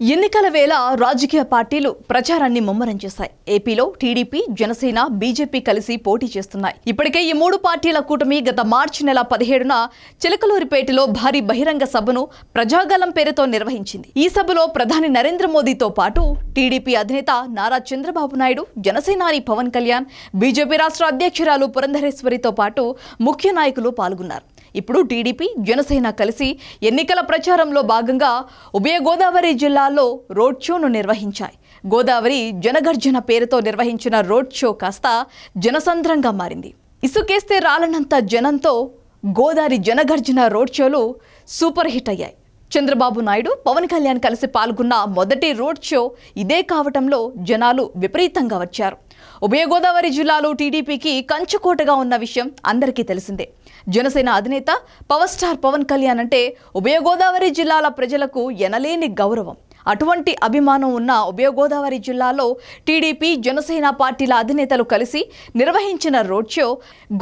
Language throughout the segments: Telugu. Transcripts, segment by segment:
ఎన్నికల వేళ రాజకీయ పార్టీలు ప్రచారాన్ని ముమ్మరం చేశాయి. ఏపీలో టీడీపీ జనసేన బీజేపీ కలిసి పోటీ చేస్తున్నాయి. ఇప్పటికే ఈ మూడు పార్టీల కూటమి గత మార్చి నెల పదిహేడున చిలకలూరిపేటలో భారీ బహిరంగ సభను ప్రజాగలం పేరుతో నిర్వహించింది. ఈ సభలో ప్రధాని నరేంద్ర మోదీతో పాటు టీడీపీ అధినేత నారా చంద్రబాబు నాయుడు జనసేనాని పవన్ కళ్యాణ్ బీజేపీ రాష్ట్ర అధ్యక్షురాలు పురంధరేశ్వరితో పాటు ముఖ్య నాయకులు పాల్గొన్నారు. ఇప్పుడు టీడీపీ జనసేన కలిసి ఎన్నికల ప్రచారంలో భాగంగా ఉభయ గోదావరి జిల్లాల్లో రోడ్ షోను నిర్వహించాయి. గోదావరి జనగర్జన పేరుతో నిర్వహించిన రోడ్ షో కాస్త జనసంద్రంగా మారింది. ఇసుకేస్తే రాలనంత జనంతో గోదావరి జనగర్జన రోడ్ షోలు సూపర్ హిట్ అయ్యాయి. చంద్రబాబు నాయుడు పవన్ కళ్యాణ్ కలిసి పాల్గొన్న మొదటి రోడ్ షో ఇదే కావటంలో జనాలు విపరీతంగా వచ్చారు. ఉభయ గోదావరి జిల్లాలో టీడీపీకి కంచుకోటగా ఉన్న విషయం అందరికీ తెలిసిందే. జనసేన అధినేత పవర్ స్టార్ పవన్ కళ్యాణ్ అంటే ఉభయ గోదావరి జిల్లాల ప్రజలకు ఎనలేని గౌరవం. అటువంటి అభిమానం ఉన్న ఉభయ గోదావరి జిల్లాలో టీడీపీ జనసేన పార్టీల అధినేతలు కలిసి నిర్వహించిన రోడ్ షో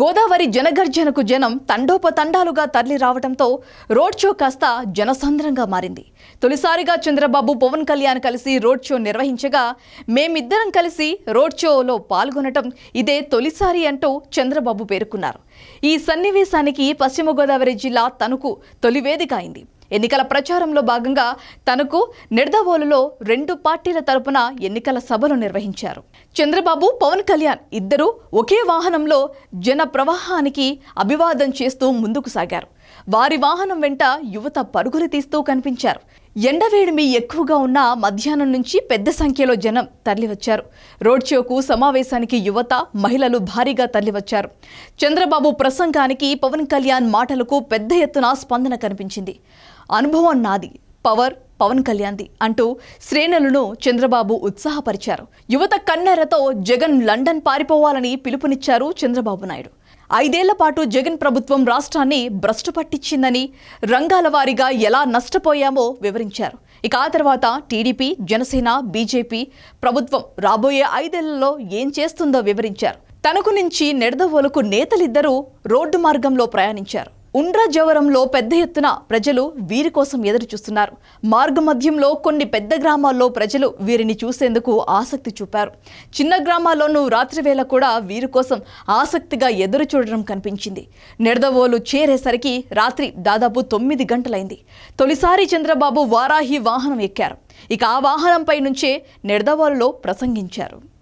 గోదావరి జనగర్జనకు జనం తండోపతండాలుగా తరలి రావడంతో రోడ్ షో కాస్త జనసంద్రంగా మారింది. తొలిసారిగా చంద్రబాబు పవన్ కళ్యాణ్ కలిసి రోడ్ షో నిర్వహించగా మేమిద్దరం కలిసి రోడ్ షోలో పాల్గొనటం ఇదే తొలిసారి అంటూ చంద్రబాబు పేర్కొన్నారు. ఈ సన్నివేశానికి పశ్చిమ గోదావరి జిల్లా తణుకు తొలి వేదిక అయింది. ఎన్నికల ప్రచారంలో భాగంగా తనకు నిడదవోలులో రెండు పార్టీల తరపున ఎన్నికల సభలు నిర్వహించారు. చంద్రబాబు పవన్ కళ్యాణ్ ఇద్దరూ ఒకే వాహనంలో జన ప్రవాహానికి అభివాదం చేస్తూ ముందుకు సాగారు. వారి వాహనం వెంట యువత పరుగులు తీస్తూ కనిపించారు. ఎండవేడిమి ఎక్కువగా ఉన్న మధ్యాహ్నం నుంచి పెద్ద సంఖ్యలో జనం తరలివచ్చారు. రోడ్ షోకు సమావేశానికి యువత మహిళలు భారీగా తరలివచ్చారు. చంద్రబాబు ప్రసంగానికి పవన్ కళ్యాణ్ మాటలకు పెద్ద ఎత్తున స్పందన కనిపించింది. అనుభవం నాది పవర్ పవన్ కళ్యాణ్ది అంటూ శ్రేణులను చంద్రబాబు ఉత్సాహపరిచారు. యువత కన్నెరతో జగన్ లండన్ పారిపోవాలని పిలుపునిచ్చారు చంద్రబాబు నాయుడు. ఐదేళ్ళ పాటు జగన్ ప్రభుత్వం రాష్ట్రాన్ని భ్రష్టు పట్టించిందని రంగాల వారీగా ఎలా నష్టపోయామో వివరించారు. ఇక ఆ తర్వాత టీడీపీ జనసేన బీజేపీ ప్రభుత్వం రాబోయే ఐదేళ్ళలో ఏం చేస్తుందో వివరించారు. తణుకు నుంచి నెడదవోలకు నేతలిద్దరూ రోడ్డు మార్గంలో ప్రయాణించారు. ఉండ్రా జవరంలో పెద్ద ఎత్తున ప్రజలు వీరి కోసం ఎదురు చూస్తున్నారు. మార్గమధ్యంలో కొన్ని పెద్ద గ్రామాల్లో ప్రజలు వీరిని చూసేందుకు ఆసక్తి చూపారు. చిన్న గ్రామాల్లోనూ రాత్రివేళ కూడా వీరి కోసం ఆసక్తిగా ఎదురు చూడడం కనిపించింది. నిడదవోలు చేరేసరికి రాత్రి దాదాపు తొమ్మిది గంటలైంది. తొలిసారి చంద్రబాబు వారాహి వాహనం ఎక్కారు. ఇక ఆ వాహనంపై నుంచే నిడదవోలులో ప్రసంగించారు.